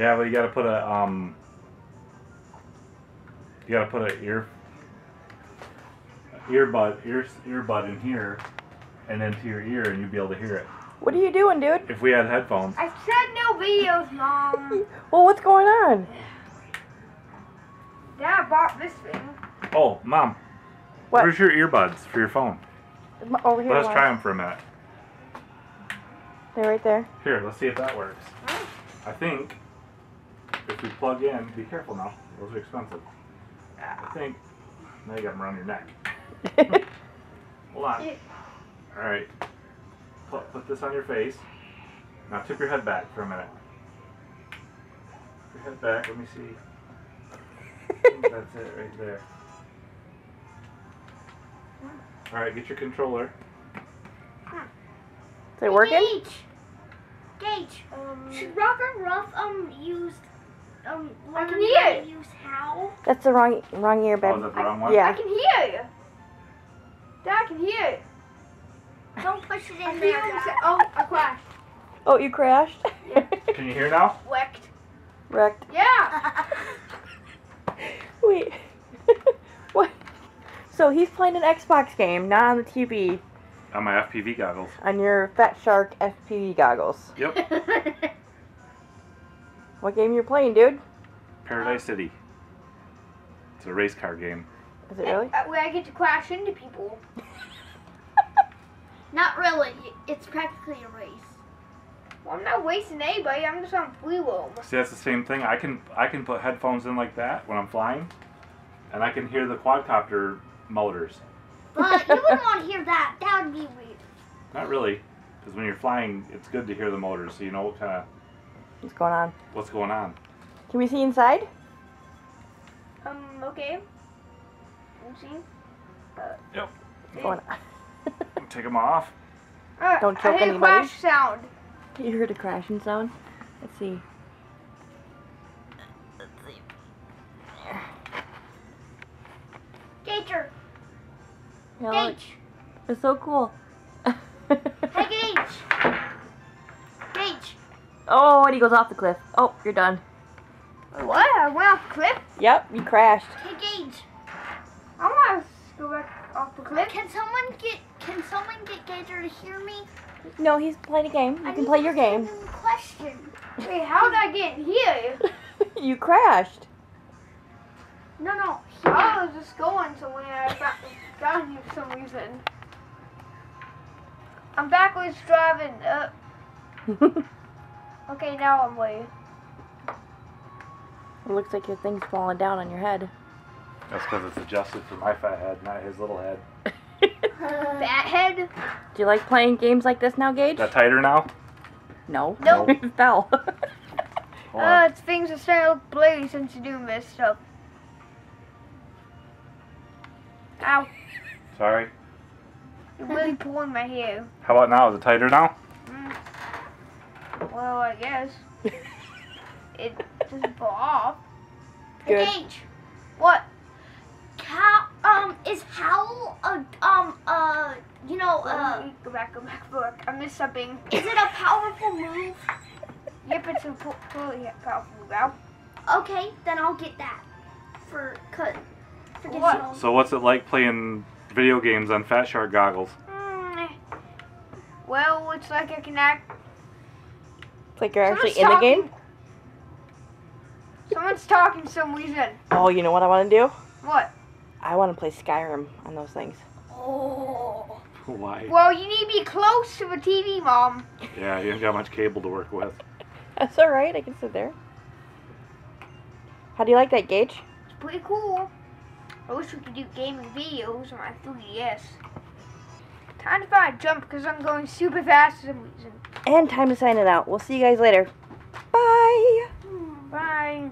Yeah, but you gotta put a um. You gotta put a ear. Earbud, ear, earbud in here, and into your ear, and you'd be able to hear it. What are you doing, dude? If we had headphones. I said no videos, Mom. Well, what's going on? Dad bought this thing. Oh, mom. What? Where's your earbuds for your phone? Over here. Let us try them for a minute. They're right there. Here, let's see if that works. I think if you plug in, be careful now. Those are expensive. I think now you got them around your neck. Hold on. Yeah. All right. Put, put this on your face. Now tip your head back for a minute. Your head back. Let me see. That's it right there. All right, get your controller. Is it working? Gage. Gage. Um, Should Rocket Rough um use um I can hear to use how? That's the wrong wrong ear, Oh, babe. is that the wrong one? I Yeah. can hear you. Dad, I can hear you. Don't push it in here there. him Dad. say, oh, I crashed. Oh, you crashed? Can you hear now? Wrecked. Wrecked. Yeah. Wait. what? So he's playing an Xbox game, not on the TV, On my FPV goggles. on your Fat Shark FPV goggles. Yep. What game you're playing, dude? Paradise City. It's a race car game. Is it really? Uh, Where I get to crash into people. Not really. It's practically a race. Well, I'm not wasting anybody. I'm just on free roam. See, that's the same thing. I can I can put headphones in like that when I'm flying, and I can hear the quadcopter motors. But you wouldn't want to hear that. That would be weird. Not really, because when you're flying, it's good to hear the motors, so you know what kind of What's going on? what's going on. Can we see inside? Um, okay. You see? What's going on? Take them off. Uh, Don't choke I choke hear a anybody. crash sound. you heard a crashing sound? Let's see. Let's see. Gager. Yeah, look, Gage. it's so cool. Oh, and he goes off the cliff. Oh, you're done. What? I went off the cliff? Yep, you crashed. Hey, Gage. I want to go back off the cliff. Can someone get Can someone get Gager to hear me? No, he's playing a game. You I can play your game. Question. Wait, how did I get here? you crashed. No, no. I was just going somewhere. I got down here for some reason. I'm backwards driving. Uh, okay, now I'm way. It looks like your thing's falling down on your head. That's because it's adjusted for my fat head, not his little head. Fat head? Do you like playing games like this now, Gage? Is that tighter now? No. Nope. it fell. Hold Uh, on. it's things are starting to look blurry since you do doing this stuff. Ow, Sorry. you're really pulling my hair. How about now? Is it tighter now? Well, I guess. It doesn't fall off. Good. Hey, Gage. What? Cow. Um, is howl a um uh you know uh go back, go back, go back. I missed something. is it a powerful move? Yep, it's a totally powerful move. Okay, then I'll get that for cut. For What? So what's it like playing video games on Fat Shark goggles? Mm, well, it's like I can act. It's like you're actually Someone's in the game. Someone's talking for some reason. Oh, you know what I want to do? What? I want to play Skyrim on those things. Oh. Why? Well, you need to be close to the TV, Mom. Yeah, you haven't got much cable to work with. That's all right. I can sit there. How do you like that, Gage? It's pretty cool. I wish we could do gaming videos on my 3DS. Time to find a jump because I'm going super fast for some reason. And time to sign it out. We'll see you guys later. Bye. Bye.